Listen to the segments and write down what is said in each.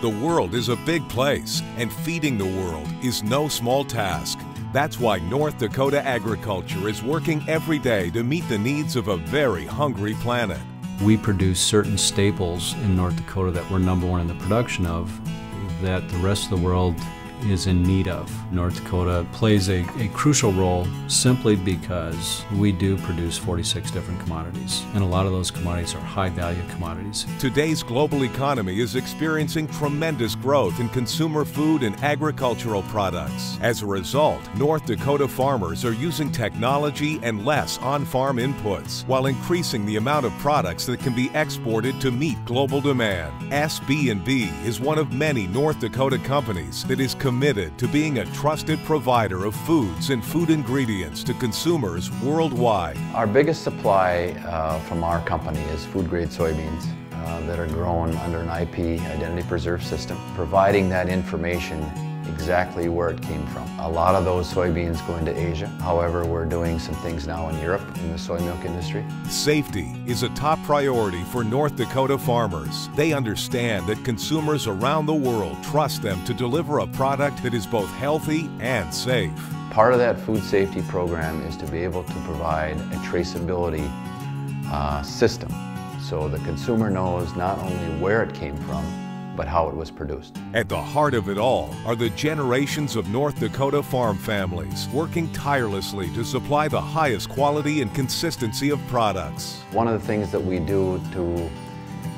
The world is a big place, and feeding the world is no small task. That's why North Dakota Agriculture is working every day to meet the needs of a very hungry planet. We produce certain staples in North Dakota that we're number one in the production of that the rest of the world is in need of. North Dakota plays a, a, crucial role simply because we do produce 46 different commodities, and a lot of those commodities are high value commodities. Today's global economy is experiencing tremendous growth in consumer food and agricultural products. As a result, North Dakota farmers are using technology and less on farm inputs while increasing the amount of products that can be exported to meet global demand. SB&B is one of many North Dakota companies that is committed to being a trusted provider of foods and food ingredients to consumers worldwide. Our biggest supply uh, from our company is food grade soybeans. Uh, that are grown under an IP identity preserve system, providing that information exactly where it came from. A lot of those soybeans go into Asia. However, we're doing some things now in Europe in the soy milk industry. Safety is a top priority for North Dakota farmers. They understand that consumers around the world trust them to deliver a product that is both healthy and safe. Part of that food safety program is to be able to provide a traceability uh, system so the consumer knows not only where it came from, but how it was produced. At the heart of it all are the generations of North Dakota farm families working tirelessly to supply the highest quality and consistency of products. One of the things that we do to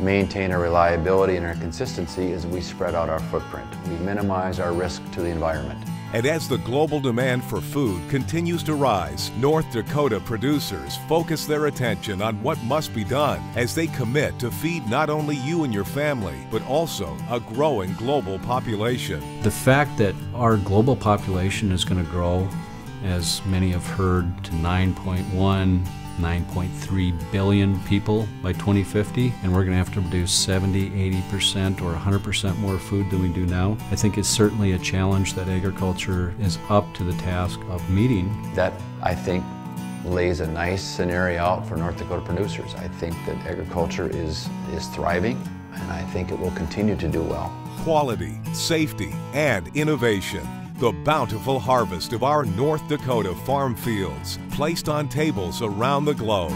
maintain our reliability and our consistency is we spread out our footprint. We minimize our risk to the environment. And as the global demand for food continues to rise, North Dakota producers focus their attention on what must be done as they commit to feed not only you and your family, but also a growing global population. The fact that our global population is going to grow, as many have heard, to 9.1 9.3 billion people by 2050, and we're going to have to produce 70, 80%, or 100% more food than we do now. I think it's certainly a challenge that agriculture is up to the task of meeting. That, I think, lays a nice scenario out for North Dakota producers. I think that agriculture is, is thriving, and I think it will continue to do well. Quality, safety, and innovation the bountiful harvest of our North Dakota farm fields placed on tables around the globe.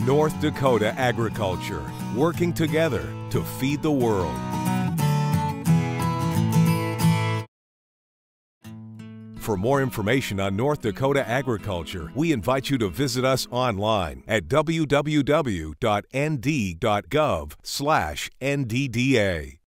North Dakota agriculture, working together to feed the world. For more information on North Dakota agriculture, we invite you to visit us online at www.nd.gov/ndda.